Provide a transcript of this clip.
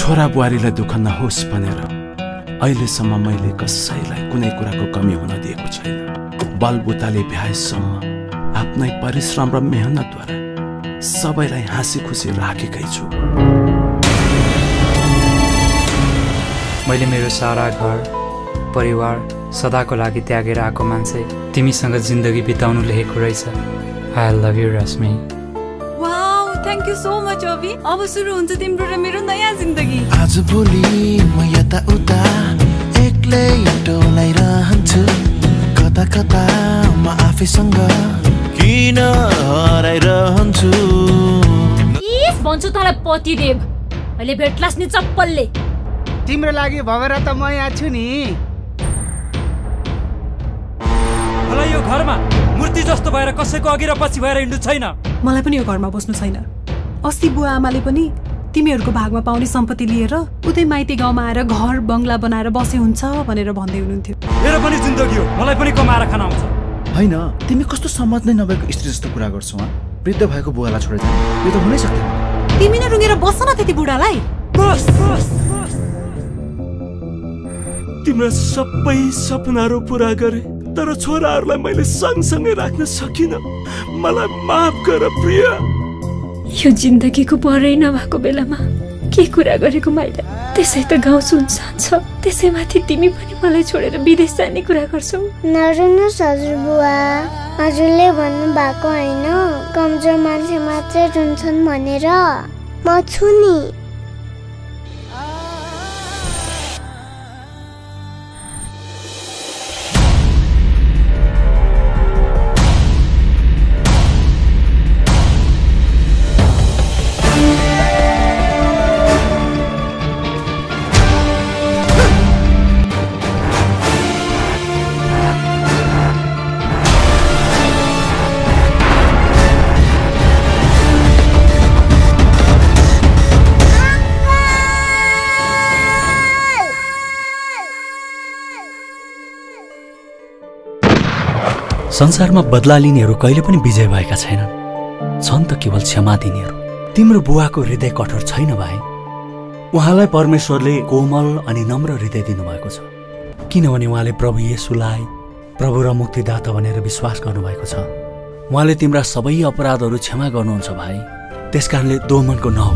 छोरा बुहारीलाई दुःख नहोस् भनेर अहिलेसम्म मैले कसैलाई कुनै कुराको कमी हुन दिएको छैन। बलबुताले भ्याएसम्म आफ्नै परिश्रम र मेहनतद्वारा सबैलाई हाँसी खुसी राखेकै छु। मैले मेरो सारा घर परिवार सदाको लागि त्यागेर आएको मान्छे तिमीसँग जिन्दगी बिताउनु लेखेको रहेछ। I love you Rashmi thank you so much अभि अब सुरु हुन्छ तिम्रो र मेरो नयाँ जिन्दगी आज भोलि म यता उता एक्लै डोलाइरहन्छु कता कता म आफैसँग किन हराइरहन्छु भन्छु तँलाई पतिदेव अहिले भेट्लास् नि चप्पलले तिम्रो लागि भएर त म यहाँ छु नि मलाई यो घरमा मूर्ति जस्तो भएर कसैको अघि र पछि भएर हिँड्नु छैन मलाई पनि यो घरमा बस्नु छैन अस्ति बुवा आमाले पनि तिमीहरूको भागमा पाउने सम्पत्ति लिएर उतै माइती गाउँमा आएर घर बङ्गला बनाएर बसे हुन्छ भनेर भन्दै हुनुहुन्थ्यो। मेरो पनि जिन्दगी हो। मलाई पनि कमाएर खान आउँछ। होइन तिमी कस्तो सम्मत नै नभएको स्त्री जस्तो कुरा गर्छौ हँ? वृद्ध भएको बुवालाई छोडेर जाने। यो त हुनै सक्दैन। तिमी नै रुँगेर बस्छ न त्यति बुढालाई। तिम्रा सबै सपनाहरू पुरा गरे तर छोराहरूलाई मैले सँगसँगै राख्न सकिनँ। मलाई माफ गर प्रिय। यो जिन्दगीको परै नभएको बेलामा के कुरा गरेको माइला? त्यसै त गाउँ सुनसान छ। त्यसैमाथि तिमी पनि मलाई छोडेर विदेश जाने कुरा गर्छौ। नरुनुहोस् हजुर बुवा हजुरले भन्नु भएको होइन कमजोर मान्छे मात्रै रुन्छन् भनेर। म छु नि। संसारमा बदला लिनेहरू कहिले पनि विजय भएका छैनन्। छन् त केवल क्षमा दिनेहरू। तिम्रो बुवाको हृदय कठोर छैन भाइ। उहाँलाई परमेश्वरले कोमल अनि नम्र हृदय दिनुभएको छ। किनभने उहाँले प्रभु येसुलाई प्रभु र मुक्तिदाता भनेर विश्वास गर्नुभएको छ। उहाँले तिम्रा सबै अपराधहरू क्षमा गर्नुहुन्छ भाइ। त्यसकारणले दोमनको नहो